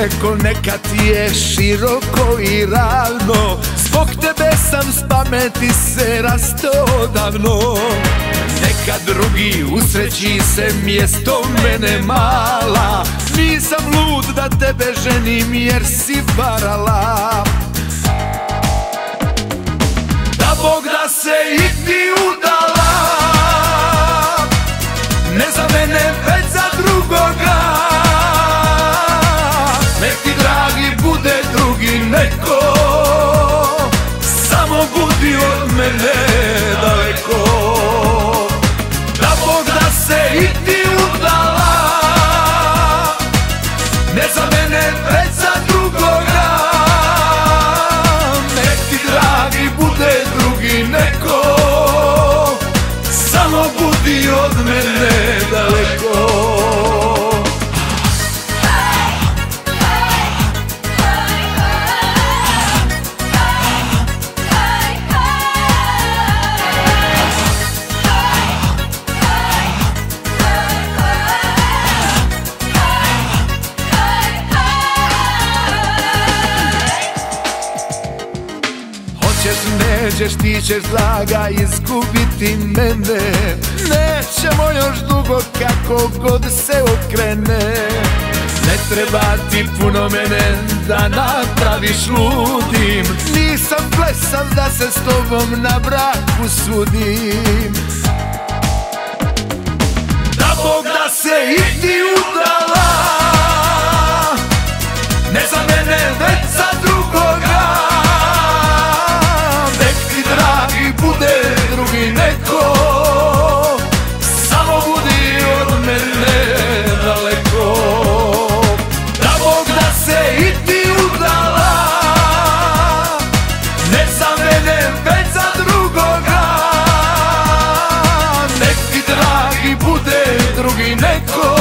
se ko nekad je široko i ravno Zbog tebe sam s pameti se rastao davno. Neka drugi usreći se mjesto mene mala. Nisam lud da tebe ženim jer si varala. Da Bog da se i ti Amen. Nećeš, ti ćeš draga izgubiti mene. Nećemo još dugo kako god se okrene. Ne treba ti puno mene da napraviš ludim. Nisam blesav da se s tobom na braku sudim. Da Bog da se i ti mene, već za drugoga. Nek ti dragi bude drugi neko